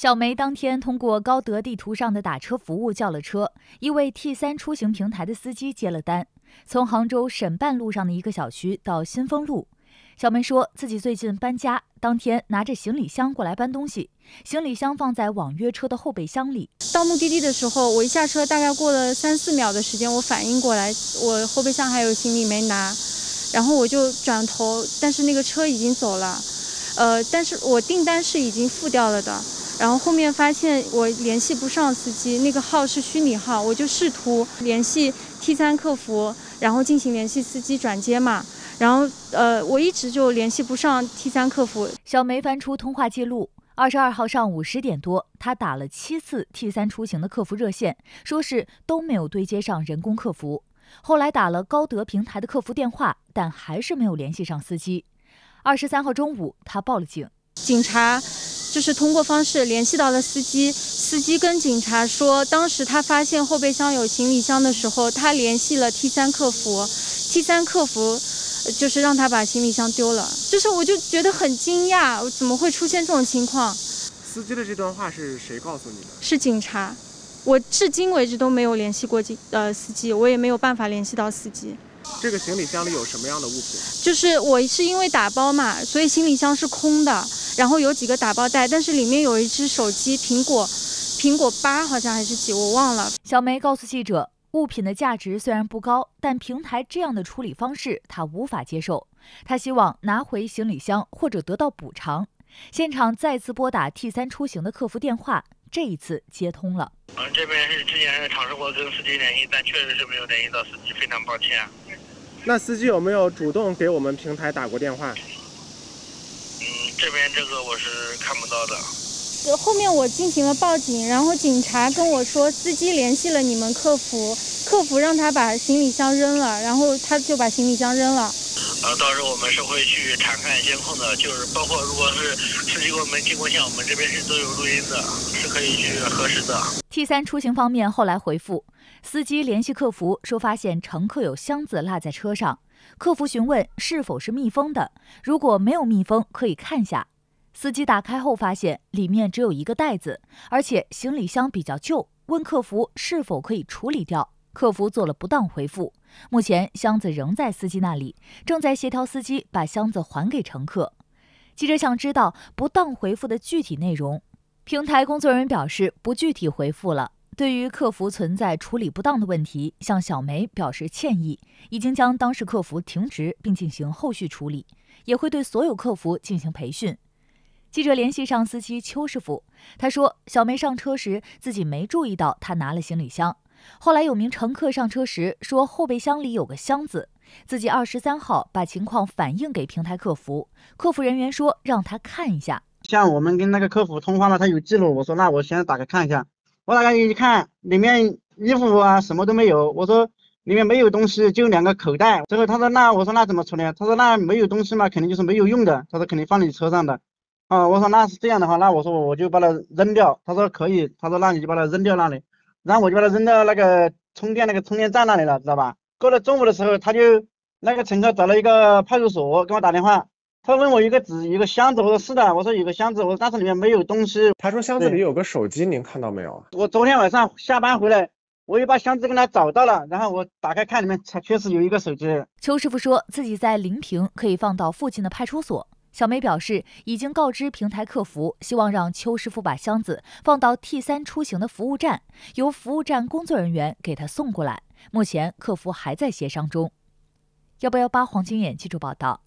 小梅当天通过高德地图上的打车服务叫了车，一位 T 三出行平台的司机接了单，从杭州沈半路上的一个小区到新丰路。小梅说自己最近搬家，当天拿着行李箱过来搬东西，行李箱放在网约车的后备箱里。到目的地的时候，我一下车，大概过了三四秒的时间，我反应过来，我后备箱还有行李没拿，然后我就转头，但是那个车已经走了，呃，但是我订单是已经付掉了的，然后后面发现我联系不上司机，那个号是虚拟号，我就试图联系 T 三客服，然后进行联系司机转接嘛。然后，呃，我一直就联系不上 T 三客服。小梅翻出通话记录，二十二号上午十点多，她打了七次 T 三出行的客服热线，说是都没有对接上人工客服。后来打了高德平台的客服电话，但还是没有联系上司机。二十三号中午，她报了警。警察就是通过方式联系到了司机，司机跟警察说，当时他发现后备箱有行李箱的时候，他联系了 T 三客服，T 三客服。就是让他把行李箱丢了，就是我就觉得很惊讶，怎么会出现这种情况？司机的这段话是谁告诉你的？是警察，我至今为止都没有联系过警呃司机，我也没有办法联系到司机。这个行李箱里有什么样的物品？就是我是因为打包嘛，所以行李箱是空的，然后有几个打包袋，但是里面有一只手机，苹果，苹果八好像还是几，我忘了。小梅告诉记者。物品的价值虽然不高，但平台这样的处理方式她无法接受。她希望拿回行李箱或者得到补偿。现场再次拨打 T 三出行的客服电话，这一次接通了。嗯，这边是之前尝试过跟司机联系，但确实是没有联系到司机，非常抱歉。那司机有没有主动给我们平台打过电话？这边这个我是看不到的。后面我进行了报警，然后警察跟我说，司机联系了你们客服，客服让他把行李箱扔了，然后他就把行李箱扔了。呃，到时候我们是会去查看监控的，就是包括如果是司机给我们进过线，我们这边是都有录音的，是可以去核实的。T 三出行方面后来回复，司机联系客服说发现乘客有箱子落在车上，客服询问是否是密封的，如果没有密封可以看下。司机打开后发现里面只有一个袋子，而且行李箱比较旧，问客服是否可以处理掉。客服做了不当回复，目前箱子仍在司机那里，正在协调司机把箱子还给乘客。记者想知道不当回复的具体内容，平台工作人员表示不具体回复了。对于客服存在处理不当的问题，向小梅表示歉意，已经将当事客服停职并进行后续处理，也会对所有客服进行培训。记者联系上司机邱师傅，他说：“小梅上车时自己没注意到他拿了行李箱，后来有名乘客上车时说后备箱里有个箱子，自己二十三号把情况反映给平台客服，客服人员说让他看一下。像我们跟那个客服通话了，他有记录，我说那我先打开看一下，我打开一看，里面衣服啊什么都没有，我说里面没有东西，就两个口袋。之后他说那我说那怎么处理？他说那没有东西嘛，肯定就是没有用的，他说肯定放你车上的。”啊，我说那是这样的话，那我说我就把它扔掉。他说可以，他说那你就把它扔掉那里，然后我就把它扔到那个充电那个充电站那里了，知道吧？过了中午的时候，他就那个乘客找了一个派出所给我打电话，他问我一个纸一个箱子，我说是的，我说有个箱子，我说但是里面没有东西。他说箱子里有个手机，您看到没有？我昨天晚上下班回来，我又把箱子给他找到了，然后我打开看里面，才确实有一个手机。邱师傅说自己在临平可以放到附近的派出所。小梅表示，已经告知平台客服，希望让邱师傅把箱子放到 T 三出行的服务站，由服务站工作人员给他送过来。目前客服还在协商中。幺八幺八黄金眼记者报道。